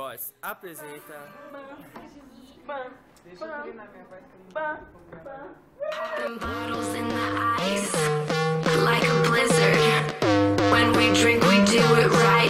Queiroz apresenta. Like a blizzard. When we drink, we do it right.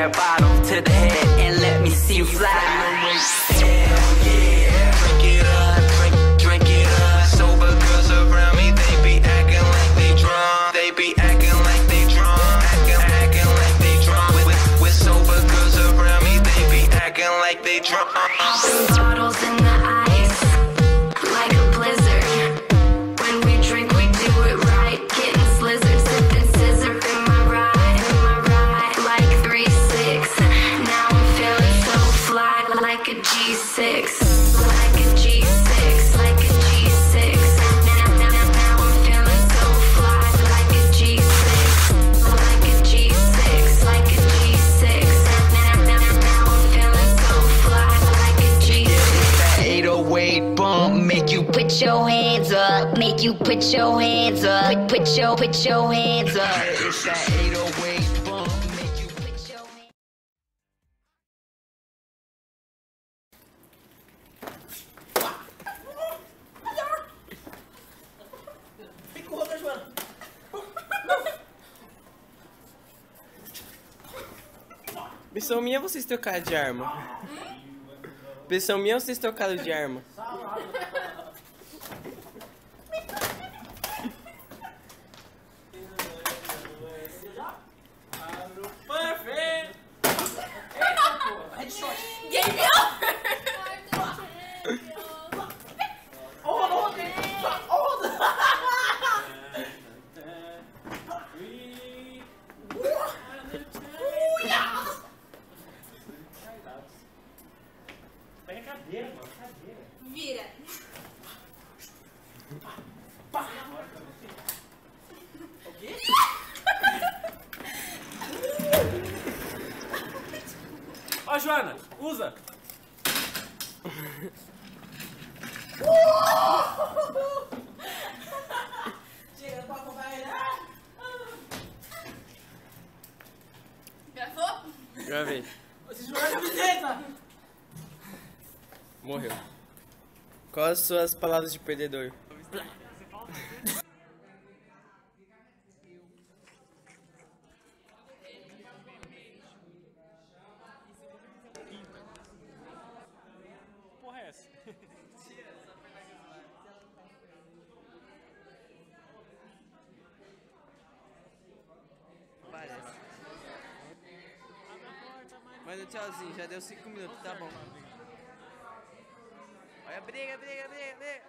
that bottle to the head and let me see you fly. Yeah, yeah. put your hands up. Put, put your, put your hands up. Missão minha é vocês trocaram de arma. Missão minha é vocês trocaram de arma. Joana, usa! Chega. Gravou? Gravei. Morreu. Quais as suas palavras de perdedor? tchauzinho. Já deu 5 minutos, tá bom. Olha briga, briga, briga, briga.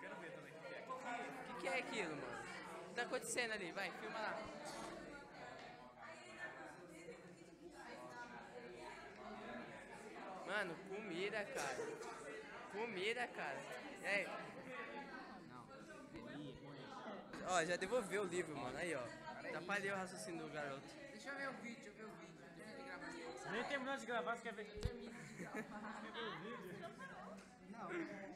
Quero ver também. O que, que é aquilo, mano? O que tá acontecendo ali? Vai, filma lá. Mano, comida, cara. Comida, cara. E aí? Ó, já devolveu o livro, mano. Aí, ó. Atrapalhei o raciocínio do garoto. Deixa eu ver o vídeo, deixa eu ver o vídeo. Deixa eu gravar. Nem terminou de gravar, você quer ver?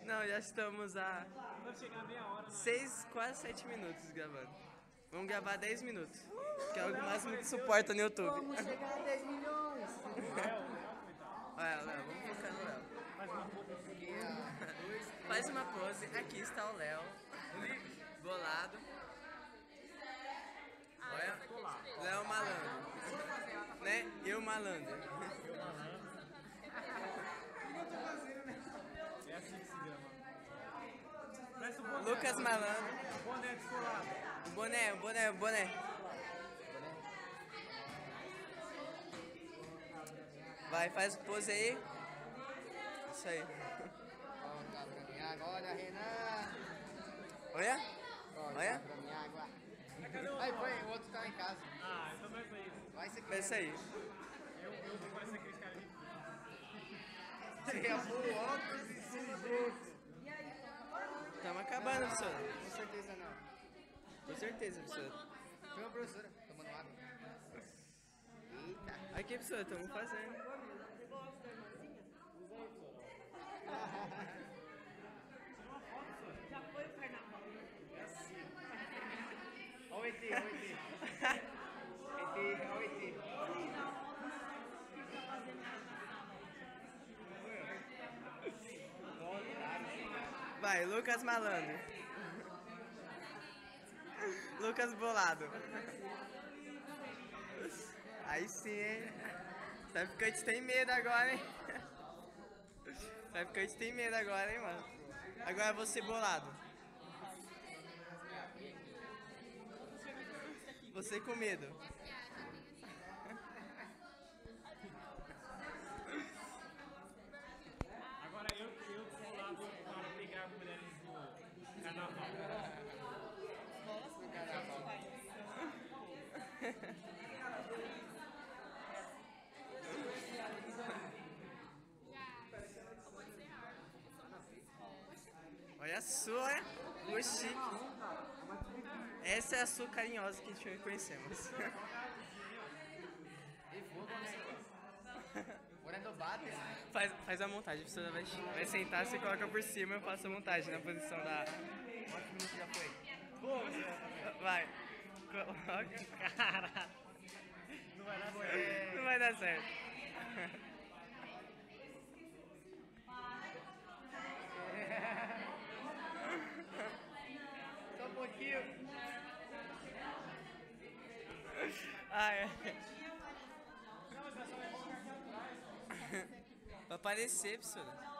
Não, já estamos a Quando chegar a meia hora, 6, quase 7 minutos gravando. Vamos gravar 10 minutos. Que é o máximo que suporta no YouTube. Vamos chegar a 10 milhões. Olha, Léo, vamos focar no Léo. Faz uma pose. Aqui está o Léo. Bolado. Olha. Léo malandro. Né? Eu malandro. é assim que se boné. Lucas malandro. Boné descolado. O boné, o boné, o boné. Vai, faz pose aí. Isso aí. Volta pra mim agora, Renan. Olha. Volta Olha. Aí, põe, o outro tá em casa. Ah, então vai pra isso. Vai ser Faz isso aí. Eu, eu vou parecer aqueles caras de o óculos e sujou. Estamos acabando, professora. Com certeza não. Com certeza, professora. Foi uma professora tomando água. Eita. Aqui, professora, estamos fazendo. Vai, Lucas Malandro. Lucas Bolado. Aí sim, hein? Traficante tem medo agora, hein? Traficante tem medo agora, hein, mano? Agora você bolado. Você com medo. Agora eu, eu sou lá para brigar com mulheres do carnaval. Olha hein? Ficou chique. Essa é a sua carinhosa que a gente bate. Faz, faz a montagem, a pessoa vai, vai sentar, você coloca por cima e eu faço a montagem na posição da. Quantos minutos já foi? Vai. Coloca. Caralho. Não vai dar certo. Não vai dar certo. Só um pouquinho. Ah, é. Pra aparecer, professora.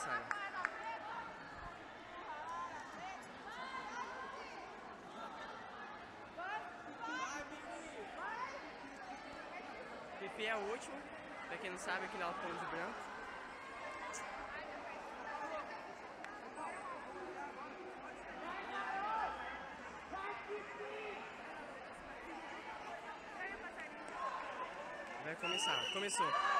Adversária. Fifi é o último. Pra quem não sabe, aqui na Alpão de Branco. Vai começar. Começou.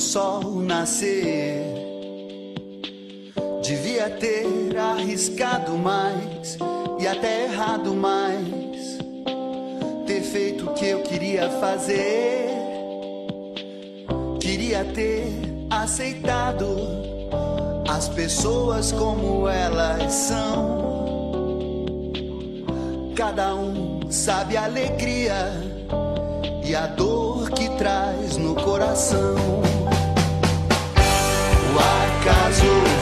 sol nascer. Devia ter arriscado mais e até errado mais, ter feito o que eu queria fazer. Queria ter aceitado as pessoas como elas são. Cada um sabe a alegria e a dor que traz no coração. Acaso